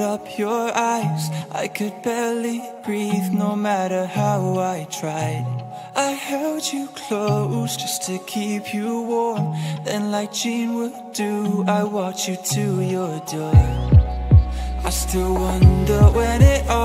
up your eyes. I could barely breathe no matter how I tried. I held you close just to keep you warm. Then like Gene would do I walked you to your door. I still wonder when it all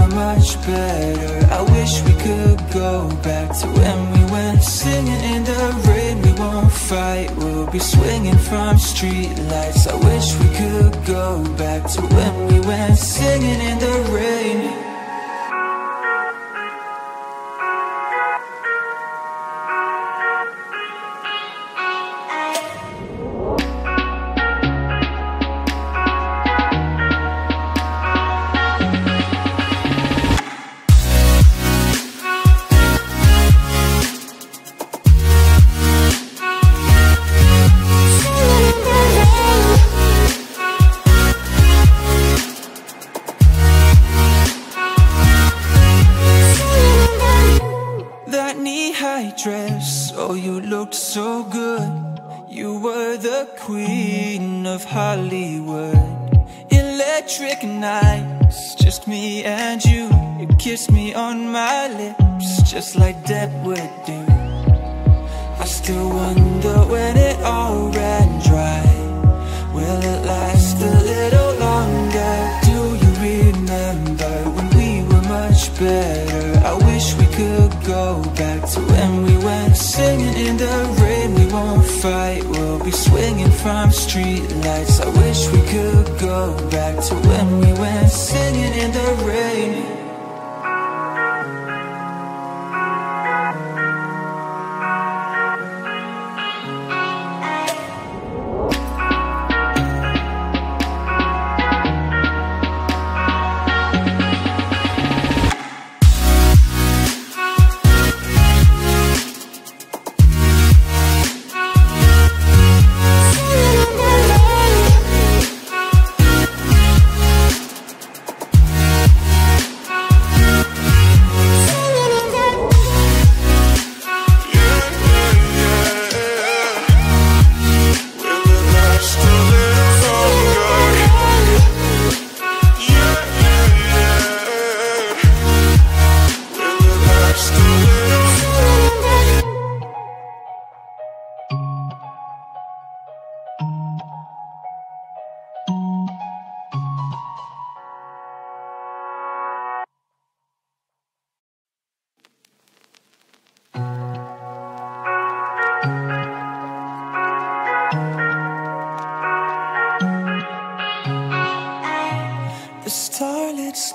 were much better? I wish we could go back to when we went singing in the rain. We won't fight, we'll be swinging from street lights. I wish we could go back to when we went singing in the rain knee-high dress, oh you looked so good. You were the queen of Hollywood. Electric nights, just me and you. You kissed me on my lips, just like Depp would do. I still wonder when it all ran dry. Will it last a little longer? Do you remember when we were much better? I wish we could go back to when we went singing in the rain. We won't fight, we'll be swinging from street lights. I wish we could go back to when we went singing in the rain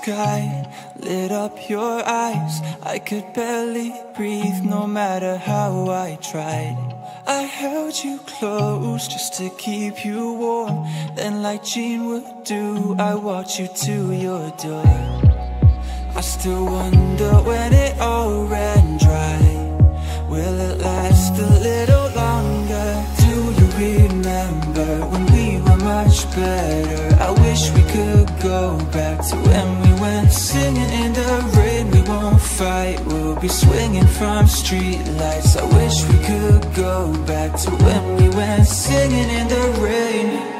sky lit up your eyes. I could barely breathe no matter how I tried. I held you close just to keep you warm. Then, like Gene would do, I walked you to your door. I still wonder when it all ran much better. I wish we could go back to when we went Singing in the rain, we won't fight We'll be swinging from streetlights I wish we could go back to when we went Singing in the rain.